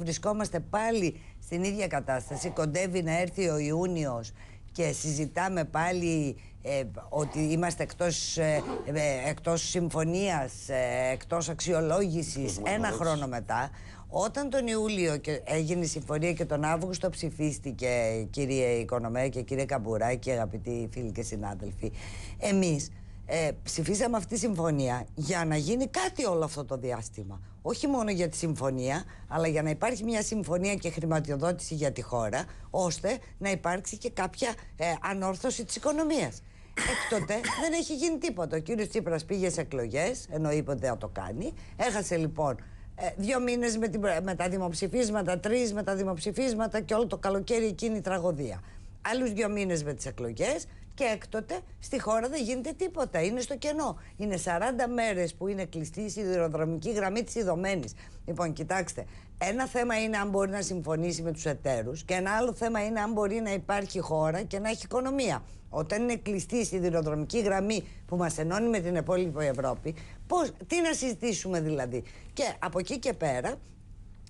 βρισκόμαστε πάλι στην ίδια κατάσταση. Κοντεύει να έρθει ο Ιούνιος και συζητάμε πάλι ε, ότι είμαστε εκτός, ε, ε, εκτός συμφωνίας, ε, εκτός αξιολόγησης ένα χρόνο μετά. Όταν τον Ιούλιο και έγινε η συμφωνία και τον Αύγουστο ψηφίστηκε κύριε Οικονομέα και κύριε Καμπουράκη, αγαπητοί φίλοι και συνάδελφοι, εμείς ε, ψηφίσαμε αυτή τη συμφωνία για να γίνει κάτι όλο αυτό το διάστημα. Όχι μόνο για τη συμφωνία, αλλά για να υπάρχει μια συμφωνία και χρηματοδότηση για τη χώρα, ώστε να υπάρξει και κάποια ε, ανόρθωση της οικονομίας. Έκτοτε δεν έχει γίνει τίποτα. Ο κύριος Τσίπρας πήγε σε εκλογές, ενώ είπε ότι δεν θα το κάνει. Έχασε λοιπόν ε, δύο μήνες με, την, με τα δημοψηφίσματα, τρεις με τα δημοψηφίσματα και όλο το καλοκαίρι εκείνη η τραγωδία. Άλλους δύο μήνες με τις εκλογές και έκτοτε στη χώρα δεν γίνεται τίποτα. Είναι στο κενό. Είναι 40 μέρες που είναι κλειστή η σιδηροδρομική γραμμή της Ιδωμένης. Λοιπόν, κοιτάξτε. Ένα θέμα είναι αν μπορεί να συμφωνήσει με τους εταίρους και ένα άλλο θέμα είναι αν μπορεί να υπάρχει χώρα και να έχει οικονομία. Όταν είναι κλειστή η σιδηροδρομική γραμμή που μας ενώνει με την υπόλοιπη Ευρώπη, πώς, τι να συζητήσουμε δηλαδή. Και από εκεί και πέρα,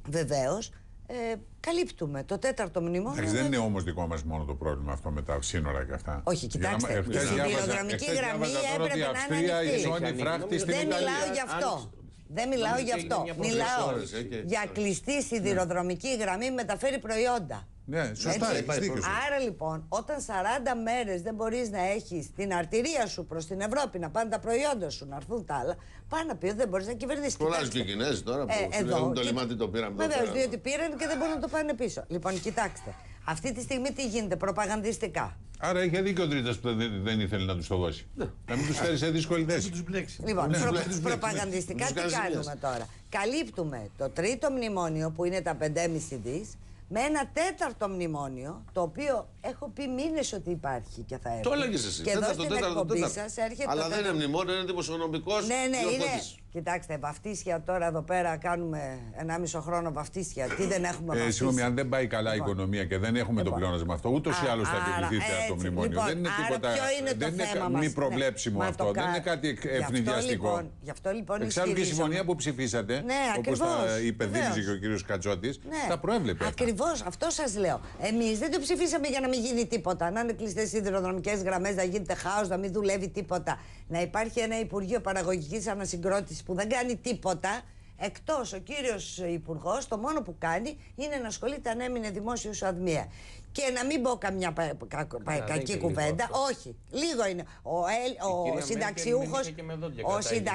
βεβαίως, ε, καλύπτουμε το τέταρτο μνημόνιο. Εντάξει, δεν είναι όμως δικό μας μόνο το πρόβλημα αυτό με τα σύνορα και αυτά. Όχι, κοιτάξτε. Η σιδηροδρομική γραμμή έπρεπε να είναι ανοιχτή. Δεν μιλάω γι' αυτό. Δεν μιλάω γι' αυτό. Μιλάω για κλειστή σιδηροδρομική γραμμή μεταφέρει προϊόντα. Ναι, σωστά, έχεις δίκιο. Άρα λοιπόν, όταν 40 μέρες δεν μπορείς να έχεις την αρτηρία σου προς την Ευρώπη να πάνε τα προϊόντα σου, να έρθουν τα άλλα, πάνω να πει ότι δεν μπορείς να κυβερνήσεις. Πολλά και οι Κινέζοι τώρα που ε, εδώ, το λιμάνι το πήραμε. Βεβαίως, διότι πήραν και δεν μπορούν να το πάνε πίσω. Λοιπόν, κοιτάξτε. Αυτή τη στιγμή τι γίνεται, προπαγανδιστικά; Άρα είχε δίκιο ο Τρίτα που δεν, δεν ήθελε να τους το δώσει. Ναι. Να μην τους φέρει σε δύσκολη θέση. Λοιπόν, ναι, προ, προπαγανδιστικά τι κάνουμε τώρα; Καλύπτουμε το τρίτο μνημόνιο που είναι τα 5,5 δις με ένα τέταρτο μνημόνιο, το οποίο έχω πει μήνες ότι υπάρχει και θα έρθει. Το έλεγες εσύ. Και εδώ στην εκπομπή σας έρχεται. Αλλά δεν είναι μνημόνιο, είναι δημοσιονομικό. Ναι, ναι, είναι. Κοιτάξτε, βαφτίσια τώρα εδώ πέρα κάνουμε 1,5 χρόνο βαφτίσια. Τι δεν έχουμε βαφτίσει; Ε, συγγνώμη, αν δεν πάει καλά η λοιπόν. οικονομία και δεν έχουμε λοιπόν. το πλεόνασμα αυτό, ούτως ή άλλως θα επιβληθείτε από το μνημόνιο. Λοιπόν, δεν είναι τίποτα. Ποιο είναι δεν το είναι θέμα μη προβλέψιμο αυτό. Δεν είναι κάτι ευνηδιαστικό. Γι' αυτό λοιπόν Εξάλλου και η συμφωνία που ψηφίσατε, ναι, όπως τα υπενθύμιζε και ο κύριος Κατσότης, ναι. τα προέβλεπε. Ακριβώς αυτό σας λέω. Εμείς δεν το ψηφίσαμε για να μην γίνει τίποτα. Να είναι κλειστές σιδηροδρομικές γραμμές, να γίνεται χάος, να μην δουλεύει τίποτα. Να υπάρχει ένα Υπουργείο Παραγωγικής Ανασυγκρότησης που δεν κάνει τίποτα. Εκτός ο κύριος Υπουργός, το μόνο που κάνει είναι να ασχολείται αν έμεινε δημόσιος αδμία. Και να μην πω καμιά πα, κα, πα, κακή κουβέντα. Όχι, λίγο είναι. Ο, ο, ο συνταξιούχο. Ο, συντα...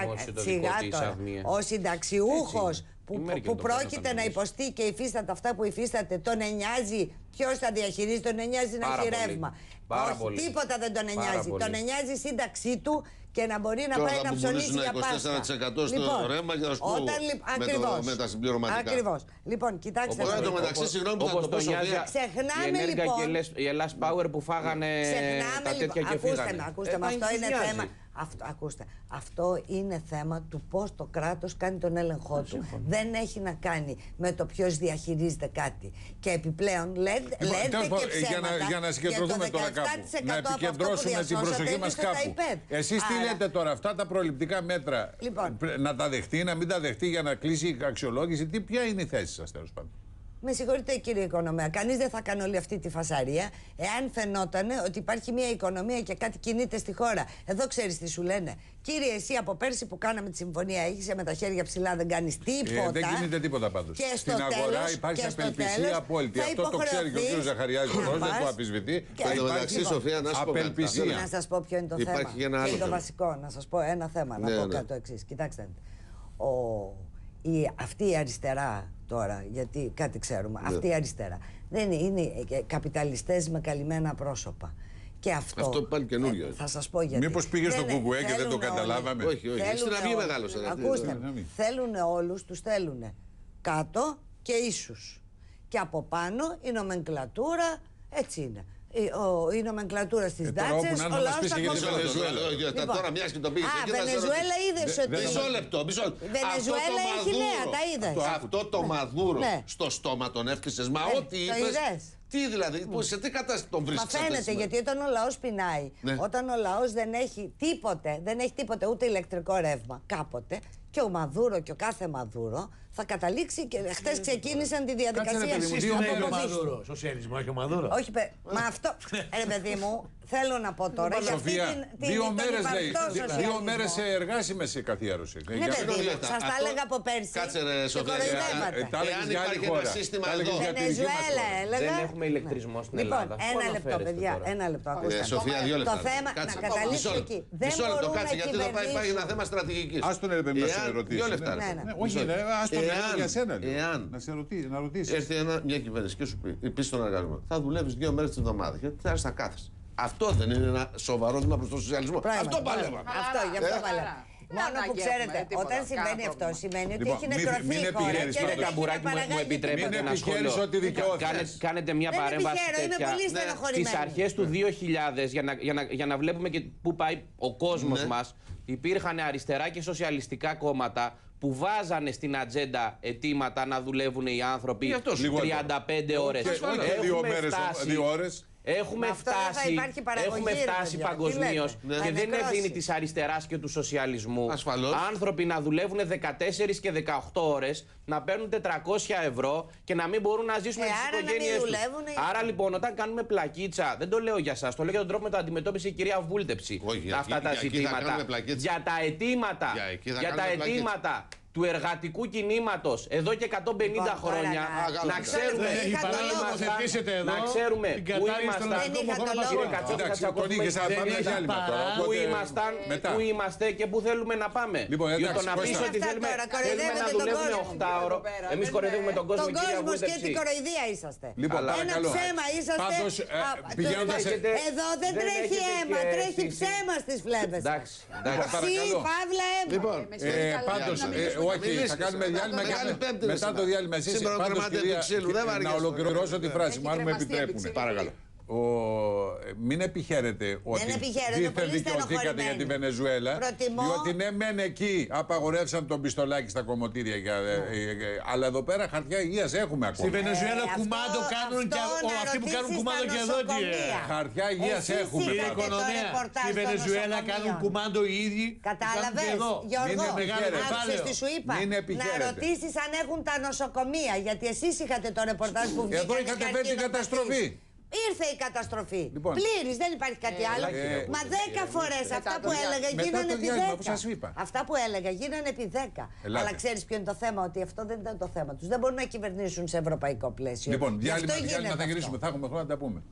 ο συνταξιούχος που, που πρόκειται να υποστεί και υφίσταται αυτά που υφίσταται, τον εννοιάζει ποιος θα διαχειρίζει, τον εννοιάζει να έχει ρεύμα. Όχι, πολύ. τίποτα δεν τον εννοιάζει. Τον εννοιάζει η σύνταξή του και να μπορεί να πάει να ψωνίσει για Πάσχα. 24% στο λοιπόν, ρεύμα για να σου πω ακριβώς, με, τα συμπληρωματικά. Ακριβώς. Λοιπόν, κοιτάξτε. Οπότε το μεταξύ, συγγνώμη που θα το πω Ξεχνάμε λοιπόν. Και η Ελλάς Power που φάγανε τα τέτοια λοιπόν, και φύγανε. Ακούστε με, ακούστε με, αυτό είναι θέμα. Αυτό, ακούστε, αυτό είναι θέμα του πώς το κράτος κάνει τον έλεγχό του. Δεν έχει να κάνει με το ποιος διαχειρίζεται κάτι. Και επιπλέον λέτε, λοιπόν, λέτε και ψέματα για να, για να συγκεντρωθούμε τώρα κάπου. Να επικεντρώσουμε την προσοχή μας κάπου. Εσείς τι λέτε τώρα, αυτά τα προληπτικά μέτρα λοιπόν, να τα δεχτεί, να μην τα δεχτεί για να κλείσει η αξιολόγηση. Τι, ποια είναι η θέση σας τέλος πάντων; Με συγχωρείτε κύριε Οικονομέα, κανείς δεν θα κάνει όλη αυτή τη φασαρία εάν φαινόταν ότι υπάρχει μια οικονομία και κάτι κινείται στη χώρα. Εδώ ξέρεις τι σου λένε. Κύριε, εσύ από πέρσι που κάναμε τη συμφωνία, έχεις με τα χέρια ψηλά, δεν κάνεις τίποτα. Ε, δεν κινείται τίποτα πάντως. Στην αγορά υπάρχει απελπισία απόλυτη. Αυτό το ξέρει και ο κ. Ζαχαριάδη, δεν το αμφισβητεί. Υπάρχει Σοφία, να απελπισία. Να σας πω ποιο είναι το θέμα. Υπάρχει ένα άλλο. το βασικό, να σας πω ένα θέμα. Να ναι, πω ναι. κάτι το εξής. Κοιτάξτε. Αυτή η αριστερά τώρα, γιατί κάτι ξέρουμε. Ναι. Αυτή η αριστερά. Δεν είναι, είναι καπιταλιστές με καλυμμένα πρόσωπα. Και αυτό, αυτό πάλι καινούριο. Ε, θα σας πω γιατί. Μήπως πήγες στο Κουκουέ και δεν το καταλάβαμε; Όλοι. Όχι, όχι. Στην αυγή μεγάλος. Ακούστε, θέλουν όλους, τους θέλουν κάτω και ίσους. Και από πάνω η νομενκλατούρα έτσι είναι η νομενκλατούρα στις Ντάτσες. Ο λαό θα κολλήσει. Τώρα μιας και το πήγε. Α, Βενεζουέλα είδες ότι. Μισό λεπτό. Βενεζουέλα έχει νέα, τα είδες. Αυτό το μαδούρο ναι. στο στόμα τον έφτιασε. Μα ναι, ό,τι είπε. Τι δηλαδή, σε τι κατάσταση τον βρίσκεις. Μα φαίνεται γιατί όταν ο λαός πεινάει, ναι. όταν ο λαός δεν έχει τίποτε, δεν έχει τίποτε ούτε ηλεκτρικό ρεύμα κάποτε, και ο Μαδούρο και ο κάθε Μαδούρο θα καταλήξει και χθες ξεκίνησαν τη διαδικασία. Εσείς τι θέλει ο Μαδούρο, σοσιαλισμός έχει ο Μαδούρο. Όχι, μα αυτό. Ρε παιδί μου, θέλω να πω τώρα. Για αυτή την, την, δύο μέρες λέει. Δύο μέρες εργάσιμε σε καθιέρωση. Ναι, παιδί μου, σας τα έλεγα από πέρσι. Κάτσε ρε Σοφία. Εάν υπάρχει ένα σύστημα εδώ. Βενεζουέλα έλεγα. Δεν έχουμε ηλεκτρισμό στην λοιπόν, Ελλάδα. Λοιπόν, ένα λεπτό, παιδιά. Ένα λεπτό. Σοφία, δύο λεπτά. Το θέμα να καταλήξει εκεί. Δεν λεπτό, κάτσε γιατί εδώ υπάρχει ένα θέμα στρατηγικής. Α τον έλεγε να σε ρωτήσει. Δύο λεπτά. Όχι, α τον έλεγε για σένα. Να σε ρωτήσεις. Έρθει μια κυβέρνηση και σου πει επίσης τον εργαζόμενο. Θα δουλεύεις δύο μέρες την εβδομάδα και θα έρθει να κάθεσαι. Αυτό δεν είναι ένα σοβαρό βήμα προς τον σοσιαλισμό. Αυτό παλεύαμε. Αυτό, γι' αυτό παλεύαμε. Μόνο που ξέρετε, όταν συμβαίνει αυτό, σημαίνει ότι έχει νεκρωθεί η χώρα. Κύριε Καμπουράκη, μου επιτρέπετε να σχολιάσω. ότι Κάνετε μια παρέμβαση τέτοια στις αρχές του 2000 για να βλέπουμε και πού πάει ο κόσμος ναι. μας. Υπήρχαν αριστερά και σοσιαλιστικά κόμματα που βάζανε στην ατζέντα αιτήματα να δουλεύουν οι άνθρωποι 35 ώρες. Όχι δύο ώρες. Έχουμε φτάσει, έχουμε φτάσει παγκοσμίως ναι. και δεν είναι ευθύνη της αριστεράς και του σοσιαλισμού. Ασφαλώς. Άνθρωποι να δουλεύουν 14 και 18 ώρες, να παίρνουν 400 ευρώ και να μην μπορούν να ζήσουν ε, με τι οικογένειές τους. Άρα λοιπόν, όταν κάνουμε πλακίτσα, δεν το λέω για εσά, το λέω για τον τρόπο με το αντιμετώπισε η κυρία Βούλτεψη αυτά τα ζητήματα. Για τα αιτήματα. Για τα αιτήματα του εργατικού κινήματος εδώ και 150 λοιπόν, χρόνια να ξέρουμε να ξέρουμε που ήμασταν που ήμασταν που είμαστε και που θέλουμε να πάμε. Λοιπόν, για το να πεις ότι θέλουμε να δουλεύουμε 8 ώρο εμείς κοροϊδεύουμε τον κόσμο τον κόσμο και την κοροϊδία είσαστε. Λοιπόν, ένα ψέμα είσαστε. Ε, εδώ δεν τρέχει αίμα τρέχει ψέμα στις φλέβες. Ξύ, παύλα αίμα. Λοιπόν ε, πάντως όχι, θα κάνουμε διάλειμμα και μετά το διάλειμμα. Εσείς πάντως κυρία, να ολοκληρώσω τη φράση μου, αν μου επιτρέπουν. Παρακαλώ. Ο... Μην επιχαίρετε ότι δίθεν δικαιωθήκατε για τη Βενεζουέλα. Προτιμώ... Διότι ναι, μεν εκεί απαγορεύσαν τον πιστολάκι στα κομμωτήρια. Για... Ναι. αλλά εδώ πέρα χαρτιά υγείας έχουμε ακόμα. Στη Βενεζουέλα ε, κουμάντο κάνουν και αυτοί που κάνουν κουμάντο και εδώ. Χαρτιά υγείας έχουμε. Στην οικονομία. Στη Βενεζουέλα κάνουν κουμάντο οι ίδιοι. Κατάλαβε. Γιώργο, άκουσες τι σου είπα; Να ρωτήσεις αν έχουν τα νοσοκομεία. Γιατί εσείς είχατε το ρεπορτάζ που βγήκε. Εδώ είχατε φέρει την καταστροφή. Ήρθε η καταστροφή. Λοιπόν, Πλήρης, δεν υπάρχει κάτι ε, άλλο. Ε, Μα δέκα φορές αυτά που έλεγα γίνανε επί δέκα. Αυτά που έλεγα γίνανε επί δέκα. Αλλά ξέρεις ποιο είναι το θέμα, ότι αυτό δεν ήταν το θέμα τους. Δεν μπορούν να κυβερνήσουν σε ευρωπαϊκό πλαίσιο. Λοιπόν, διάλειμμα, διάλειμμα θα γυρίσουμε. Θα έχουμε χρόνο να τα πούμε.